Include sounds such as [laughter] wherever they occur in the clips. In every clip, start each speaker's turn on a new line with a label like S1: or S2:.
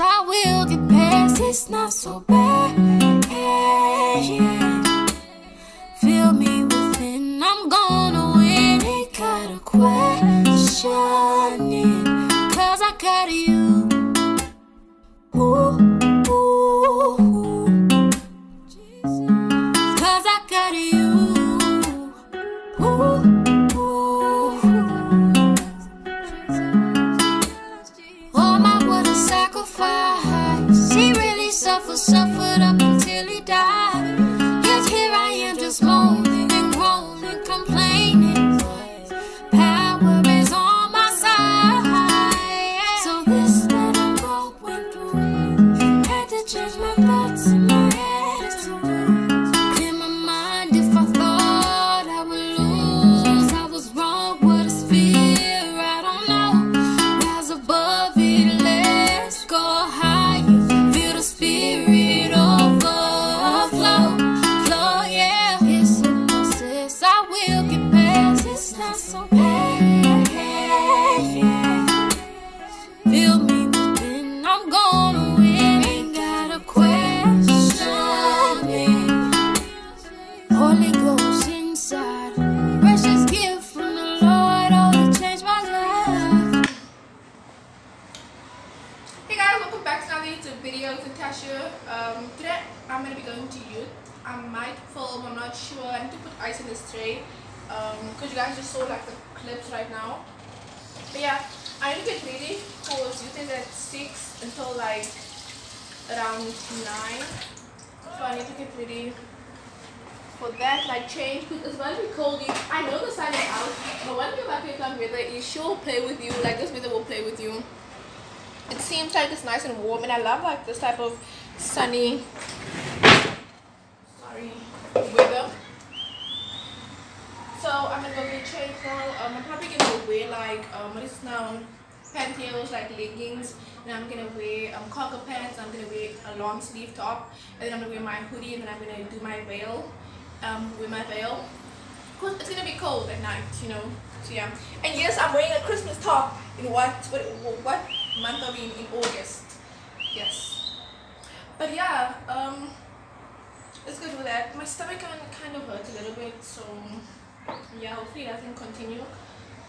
S1: I will get past. It's not so bad. Suffered, up until he died.
S2: Welcome back to another YouTube video. It's Natasha. Um, today I'm gonna be going to youth. I might film, I'm not sure. I need to put ice in this tray. Um, cause you guys just saw like the clips right now. But yeah, I need to get ready because youth is at six until like around nine. So I need to get ready for that, like change. Because it's going to be cold. I know the sun is out, but when you're back in weather, it sure play with you. Like this weather will play with you it seems like it's nice and warm and I love like this type of sunny sorry weather so I'm gonna go get changed now um, I'm probably gonna wear like um, what is now pantyhose like leggings and I'm gonna wear um, cargo pants I'm gonna wear a long sleeve top and then I'm gonna wear my hoodie and then I'm gonna do my veil um, with my veil Cause it's gonna be cold at night, you know. So yeah. And yes, I'm wearing a Christmas top. In what what what month are we in? August. Yes. But yeah, um, let's go do that. My stomach kind kind of hurts a little bit, so yeah. Hopefully it doesn't continue.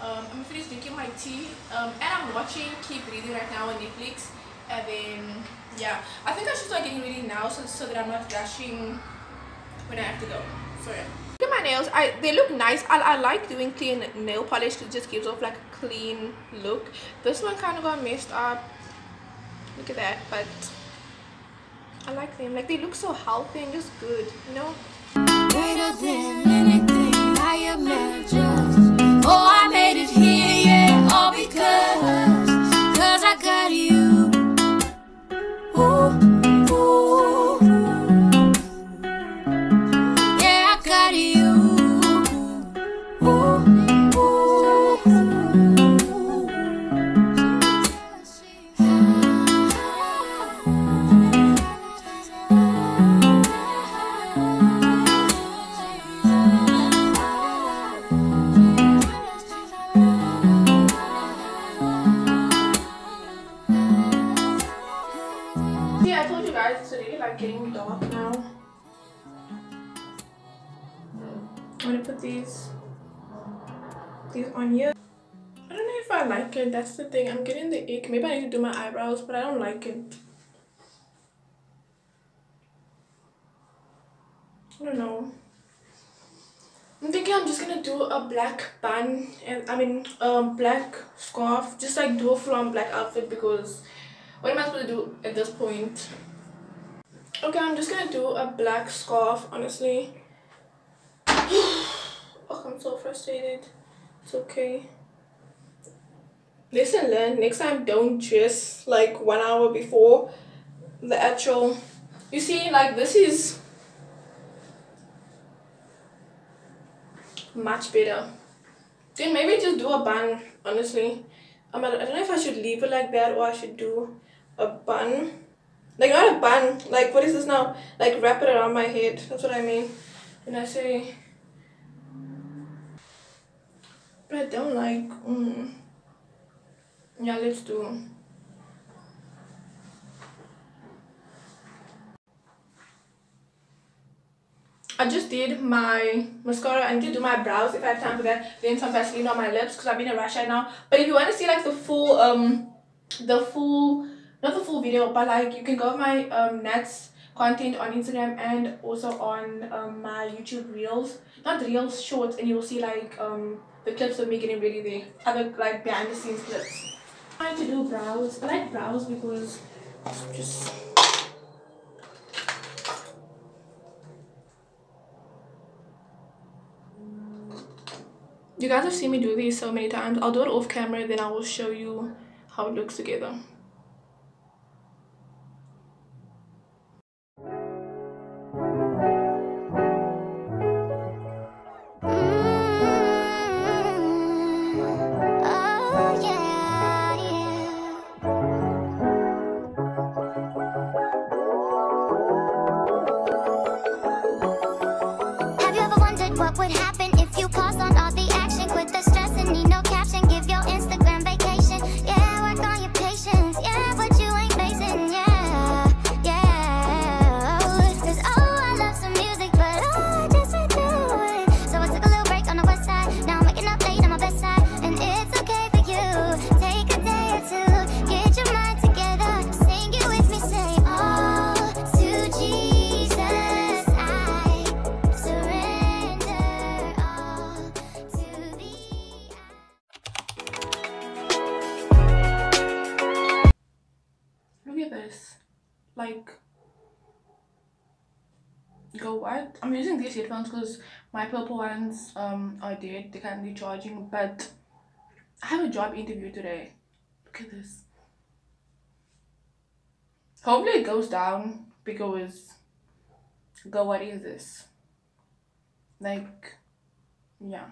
S2: Um, I'm finished drinking my tea, um, and I'm watching Keep Breathing right now on Netflix. And then yeah, I think I should start getting ready now, so so that I'm not rushing when I have to go. So yeah. Look at my nails. I they look nice. I, I like doing clean nail polish. It just gives off like a clean look. This one kind of got messed up. Look at that, but I like them. Like they look so healthy and just good, you know.
S1: Than anything I imagined. Oh, I
S2: now. I'm gonna put these these on here. I don't know if I like it. That's the thing. I'm getting the ick. Maybe I need to do my eyebrows, but I don't like it. I don't know. I'm thinking I'm just gonna do a black bun and I mean um black scarf. Just like do a full on black outfit because what am I supposed to do at this point? Okay, I'm just gonna do a black scarf, honestly. [sighs] oh, I'm so frustrated. It's okay. Listen, learn. Next time, don't dress like one hour before the actual. You see, like this is. much better. Then maybe just do a bun, honestly. Um, I don't know if I should leave it like that or I should do a bun. Like not a bun, like what is this now? Like wrap it around my head. That's what I mean. And I say but I don't like mm. yeah let's do I just did my mascara. I need to do my brows if I have time for that. Then some Vaseline on my lips because I'm in a rush right now. But if you want to see like the full, um, the full, not the full video, but like you can go my um Nats content on Instagram and also on um, my YouTube reels. Not reels, shorts, and you'll see like um the clips of me getting ready there. Other like behind the scenes clips. I like to do brows. I like brows because just You guys have seen me do these so many times. I'll do it off camera, then I will show you how it looks together. I'm using these headphones because my purple ones um are dead. They can't be charging but i have a job interview today. Look at this. Hopefully it goes down because go what is this? Like yeah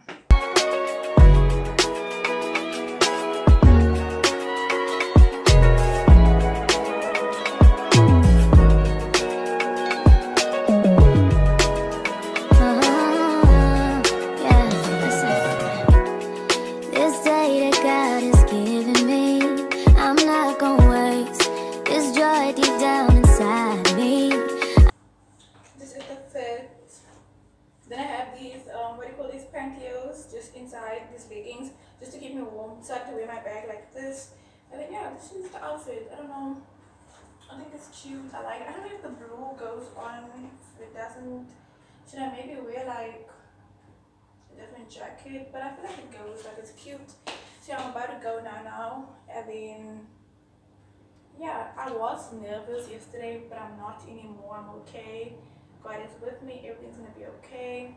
S2: I like. I don't know if the blue goes on. If it doesn't, should I maybe wear like a different jacket? But I feel like it goes. Like it's cute. So I'm about to go now now. And then yeah, I was nervous yesterday, but I'm not anymore. I'm okay. God is with me. Everything's gonna be okay.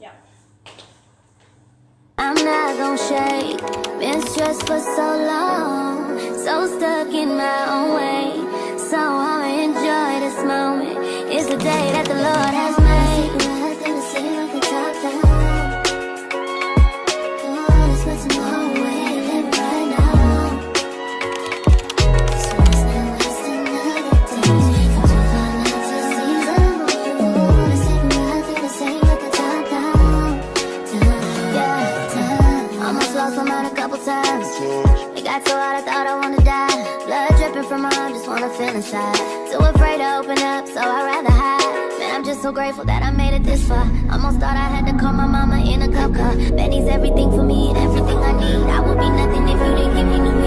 S2: Yeah. I'm not gonna shake Been stressed for so long So stuck in my own way So I'ma enjoy this moment. It's the day that the Lord has got so I wanna die. Blood dripping from my arm, just wanna feel inside. Too afraid to open up, so I'd rather hide. Man, I'm just so grateful that I made it this far. Almost thought I had to call my mama in a cop car Benny's everything for me everything I need. I would be nothing if you didn't give me no